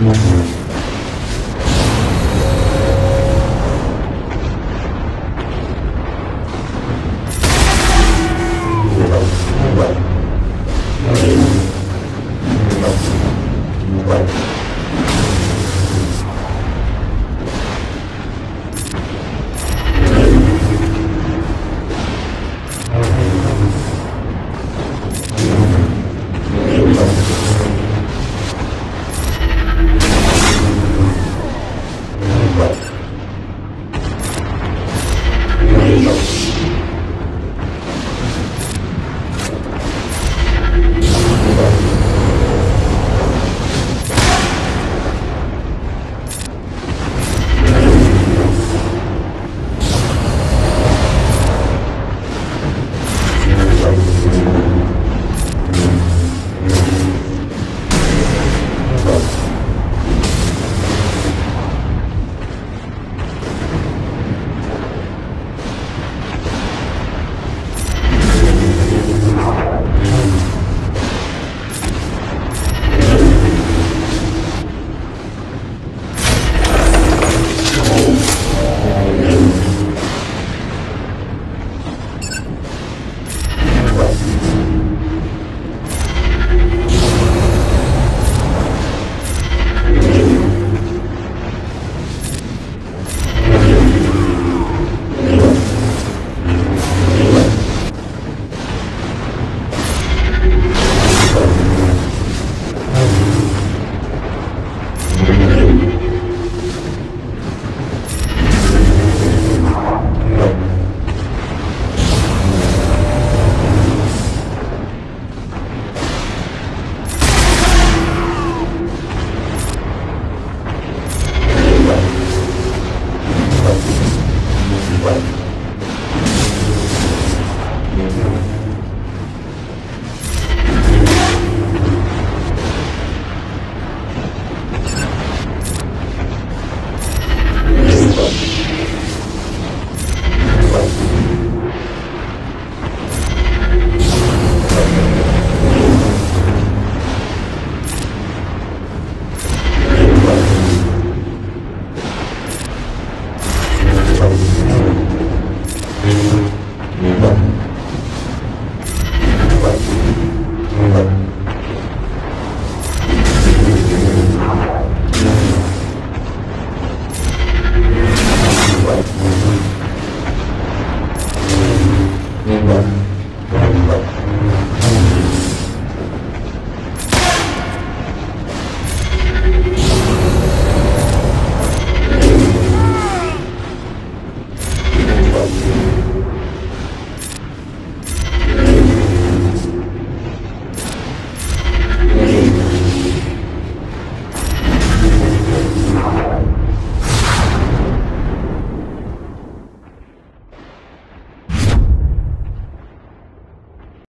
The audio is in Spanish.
Gracias.